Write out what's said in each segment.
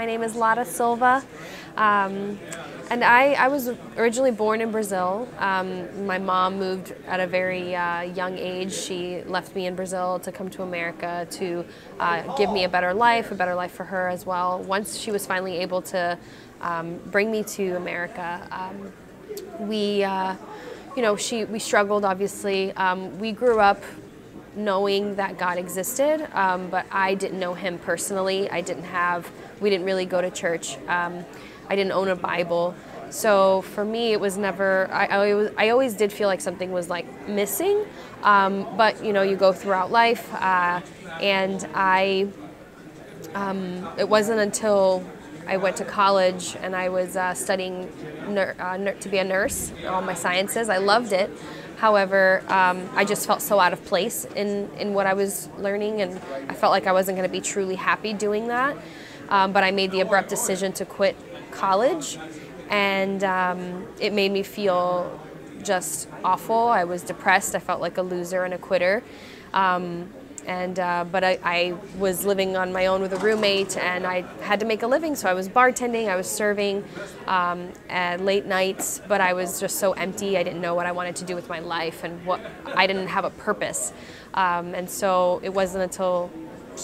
My name is Lara Silva. Um, and I, I was originally born in Brazil. Um, my mom moved at a very uh, young age. She left me in Brazil to come to America to uh, give me a better life, a better life for her as well. Once she was finally able to um, bring me to America, um, we, uh, you know, she, we struggled obviously. Um, we grew up knowing that God existed, um, but I didn't know Him personally. I didn't have, we didn't really go to church. Um, I didn't own a Bible. So for me, it was never, I, I, always, I always did feel like something was like missing. Um, but you know, you go throughout life, uh, and I, um, it wasn't until I went to college and I was uh, studying uh, to be a nurse, all my sciences. I loved it. However, um, I just felt so out of place in, in what I was learning, and I felt like I wasn't going to be truly happy doing that. Um, but I made the abrupt decision to quit college, and um, it made me feel just awful. I was depressed. I felt like a loser and a quitter. Um, and uh, but I, I, was living on my own with a roommate, and I had to make a living. So I was bartending, I was serving um, at late nights, but I was just so empty. I didn't know what I wanted to do with my life, and what I didn't have a purpose. Um, and so it wasn't until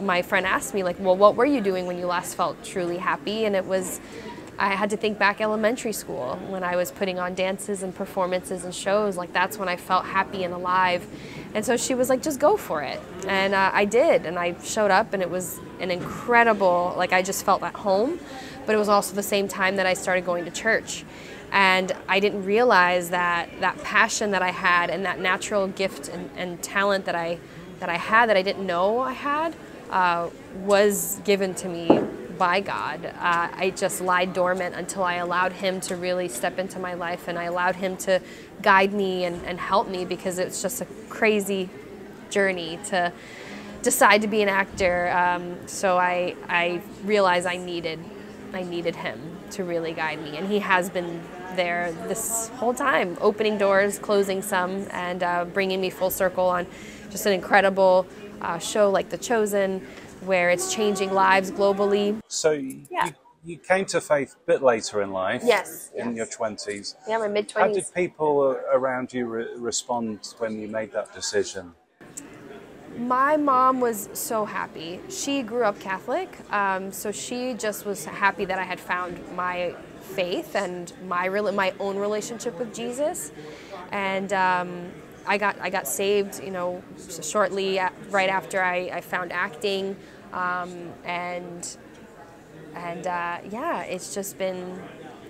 my friend asked me, like, "Well, what were you doing when you last felt truly happy?" And it was I had to think back elementary school when I was putting on dances and performances and shows. Like that's when I felt happy and alive. And so she was like, just go for it. And uh, I did. And I showed up and it was an incredible, like I just felt at home. But it was also the same time that I started going to church. And I didn't realize that that passion that I had and that natural gift and, and talent that I, that I had that I didn't know I had uh, was given to me by God. Uh, I just lied dormant until I allowed Him to really step into my life and I allowed Him to guide me and, and help me because it's just a crazy journey to decide to be an actor. Um, so I, I realized I needed, I needed Him to really guide me, and He has been there this whole time, opening doors, closing some, and uh, bringing me full circle on just an incredible uh, show like The Chosen where it's changing lives globally. So yeah. you, you came to faith a bit later in life. Yes. In yes. your 20s. Yeah, my mid 20s. How did people around you re- respond when you made that decision? My mom was so happy. She grew up Catholic, um, so she just was happy that I had found my faith and my my own relationship with Jesus, and um, I got I got saved, you know, shortly right after I, I found acting, um, and and uh, yeah, it's just been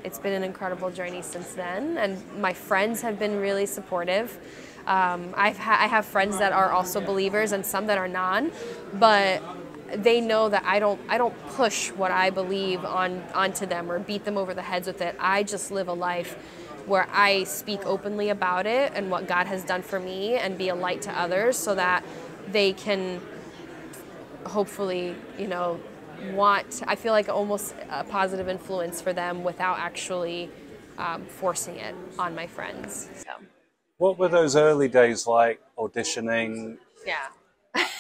it's been an incredible journey since then, and my friends have been really supportive. Um, I've ha- I have friends that are also believers and some that are non, but they know that I don't I don't push what I believe on onto them or beat them over the heads with it. I just live a life where I speak openly about it and what God has done for me and be a light to others so that they can hopefully, you know, want, I feel like almost a positive influence for them without actually um, forcing it on my friends. So. What were those early days like auditioning? Yeah.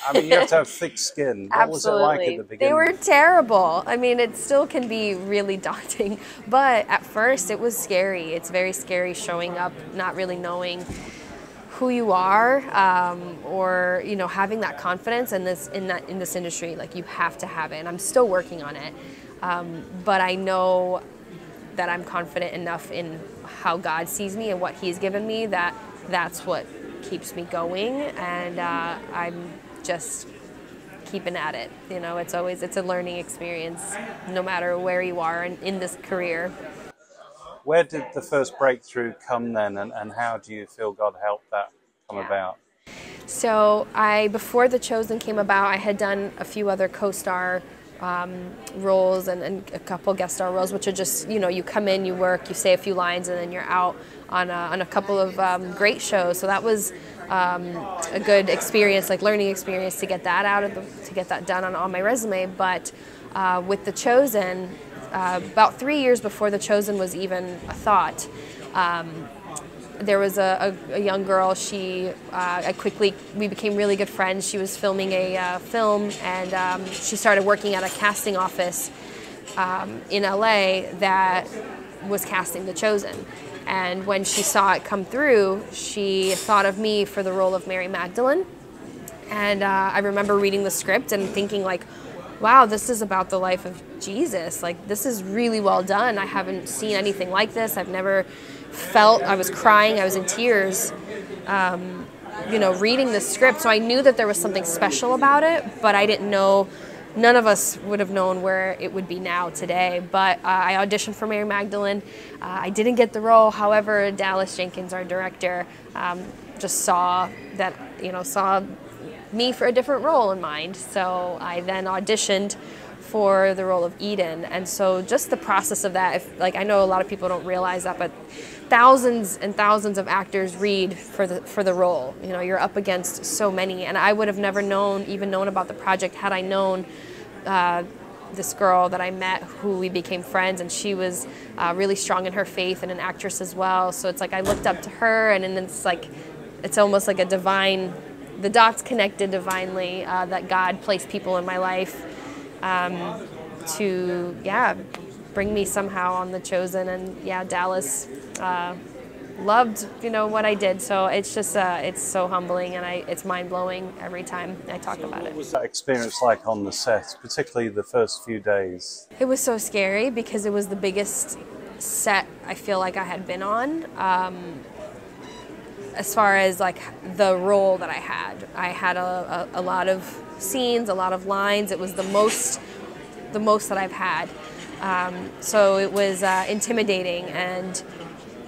I mean, you have to have thick skin. What Absolutely. was it like at the beginning? They were terrible. I mean, it still can be really daunting, but at first it was scary. It's very scary showing up, not really knowing who you are, um, or you know, having that confidence in this in that in this industry. Like you have to have it, and I'm still working on it. Um, but I know that I'm confident enough in how God sees me and what He's given me that that's what keeps me going, and uh, I'm just keeping at it. You know, it's always it's a learning experience, no matter where you are in, in this career. Where did the first breakthrough come then, and, and how do you feel God helped that come yeah. about? So I, before The Chosen came about, I had done a few other co-star um, roles and, and, a couple guest star roles, which are just, you know, you come in, you work, you say a few lines, and then you're out on a, on a couple of um, great shows. So that was um, a good experience, like learning experience to get that out of the, to get that done on, on my resume. But uh, with The Chosen, uh, about three years before The Chosen was even a thought, um, there was a, a, a, young girl. She, uh, I quickly, we became really good friends. She was filming a uh, film, and um, she started working at a casting office um, in LA that was casting The Chosen. And when she saw it come through, she thought of me for the role of Mary Magdalene. And uh, I remember reading the script and thinking, like, wow, this is about the life of Jesus. Like, this is really well done. I haven't seen anything like this. I've never felt, I was crying, I was in tears, um, you know, reading the script. So I knew that there was something special about it, but I didn't know, none of us would have known where it would be now today. But uh, I auditioned for Mary Magdalene. Uh, I didn't get the role. However, Dallas Jenkins, our director, um, just saw that, you know, saw me for a different role in mind. So I then auditioned for the role of Eden. And so just the process of that, if, like I know a lot of people don't realize that, but thousands and thousands of actors read for the for the role. You know, you're up against so many, and I would have never known, even known about the project, had I known. Uh, this girl that I met who we became friends, and she was uh, really strong in her faith and an actress as well. So it's like I looked up to her, and, and it's like it's almost like a divine the dots connected divinely uh, that God placed people in my life um, to, yeah, bring me somehow on the chosen. And yeah, Dallas uh, loved, you know, what I did. So it's just, uh, it's so humbling and I, it's mind blowing every time I talk about What it. was that experience like on the set, particularly the first few days? It was so scary because it was the biggest set I feel like I had been on. Um, as far as like the role that I had, I had a, a, a lot of scenes, a lot of lines. It was the most, the most that I've had. Um, so it was uh, intimidating, and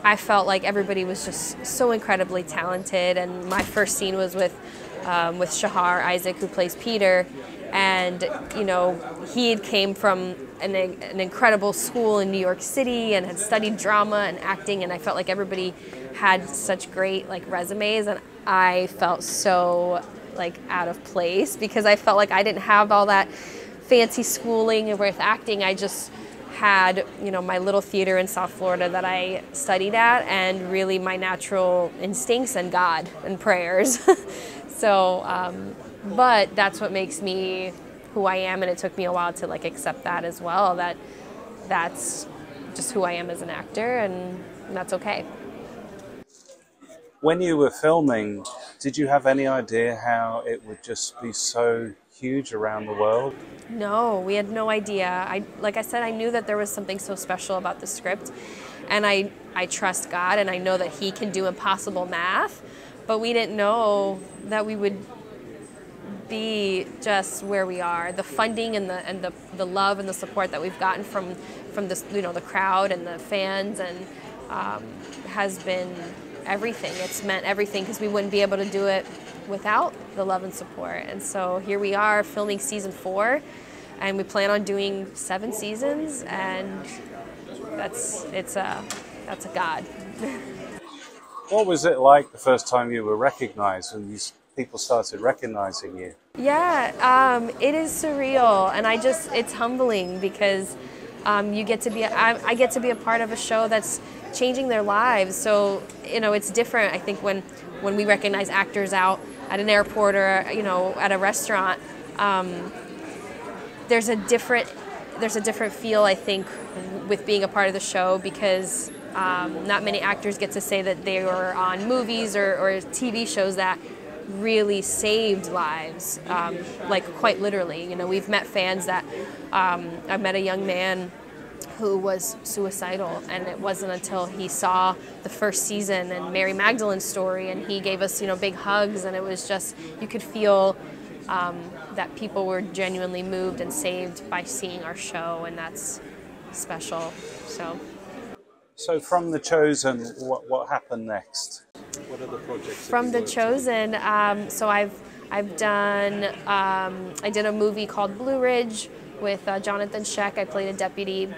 I felt like everybody was just so incredibly talented. And my first scene was with um, with Shahar Isaac, who plays Peter, and you know he came from an, an incredible school in New York City and had studied drama and acting, and I felt like everybody had such great like resumes, and I felt so like out of place because I felt like I didn't have all that fancy schooling with acting. I just had you know my little theater in South Florida that I studied at, and really my natural instincts and God and prayers. so, um, but that's what makes me who I am, and it took me a while to like accept that as well. That that's just who I am as an actor, and that's okay. When you were filming, did you have any idea how it would just be so huge around the world? No, we had no idea. I like I said, I knew that there was something so special about the script, and I I trust God, and I know that He can do impossible math, but we didn't know that we would be just where we are. The funding and the and the, the love and the support that we've gotten from from this you know the crowd and the fans and um, has been everything. It's meant everything because we wouldn't be able to do it without the love and support. And so here we are filming season four, and we plan on doing seven seasons, and that's it's a that's a God. What was it like the first time you were recognized when you, people started recognizing you? Yeah, um, it is surreal, and I just it's humbling because um, you get to be I, I get to be a part of a show that's changing their lives. So you know it's different. I think when when we recognize actors out at an airport or you know at a restaurant, um, there's a different there's a different feel I think with being a part of the show because um, not many actors get to say that they were on movies or, or TV shows that really saved lives, um, like quite literally. You know, we've met fans that um, I met a young man who was suicidal, and it wasn't until he saw the first season and Mary Magdalene's story, and he gave us, you know, big hugs, and it was just you could feel um, that people were genuinely moved and saved by seeing our show, and that's special. So. So, from The Chosen, what, what happened next? What other projects? From The Chosen, um, so I've I've done um, I did a movie called Blue Ridge with uh, Johnathon Schaech. I played a deputy,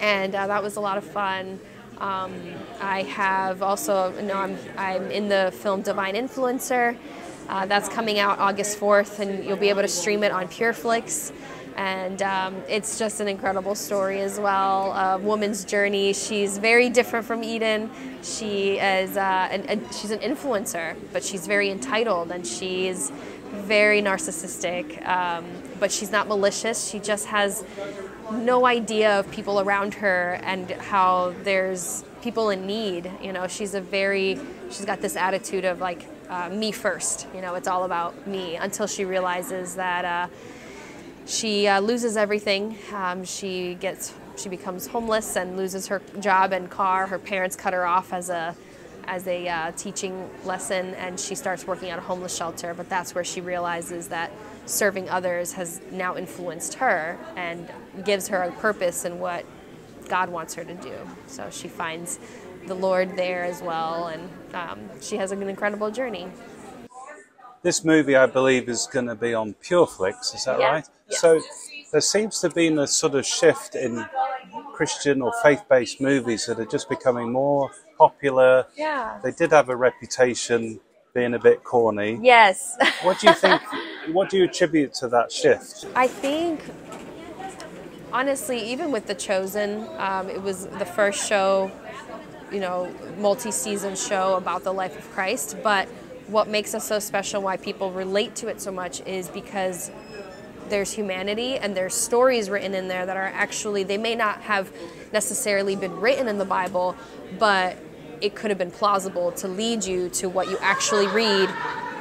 and uh, that was a lot of fun. Um, I have also you know I'm I'm in the film Divine Influencer. Uh, that's coming out August 4th, and you'll be able to stream it on PureFlix and um, it's just an incredible story as well. A woman's journey. She's very different from Eden. She is uh, an, a, she's an influencer, but she's very entitled and she's very narcissistic. Um, but she's not malicious. She just has no idea of people around her and how there's people in need. You know, she's a very, she's got this attitude of like, uh, me first. You know, it's all about me until she realizes that uh, she uh, loses everything. Um, she gets, she becomes homeless and loses her job and car. Her parents cut her off as a as a uh, teaching lesson and she starts working at a homeless shelter but that's where she realizes that serving others has now influenced her and gives her a purpose in what god wants her to do so she finds the lord there as well and um, she has an incredible journey this movie i believe is going to be on pureflix is that Yeah. right Yes. so there seems to be a sort of shift in christian or faith-based movies that are just becoming more popular. Yeah. They did have a reputation being a bit corny. Yes. What do you think what do you attribute to that shift? I think, honestly, even with The Chosen, um, it was the first show, you know, multi season show about the life of Christ. But what makes us so special, why people relate to it so much, is because there's humanity and there's stories written in there that are actually, they may not have necessarily been written in the Bible, but it could have been plausible to lead you to what you actually read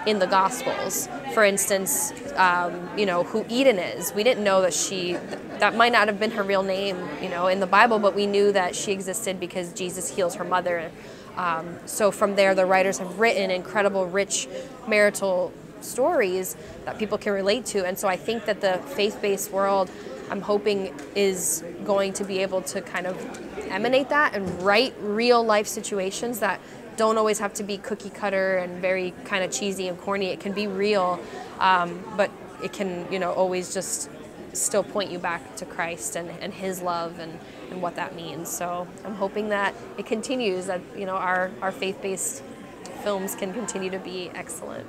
in the Gospels. For instance, um, you know, who Eden is. We didn't know that she, that might not have been her real name, you know, in the Bible, but we knew that she existed because Jesus heals her mother. Um, so from there, the writers have written incredible, rich marital stories that people can relate to. And so I think that the faith based world, I'm hoping, is going to be able to kind of emanate that and write real life situations that don't always have to be cookie cutter and very kind of cheesy and corny. It can be real, um, but it can, you know, always just still point you back to Christ and, and His love and, and what that means. So I'm hoping that it continues, that, you know, our, our faith based films can continue to be excellent.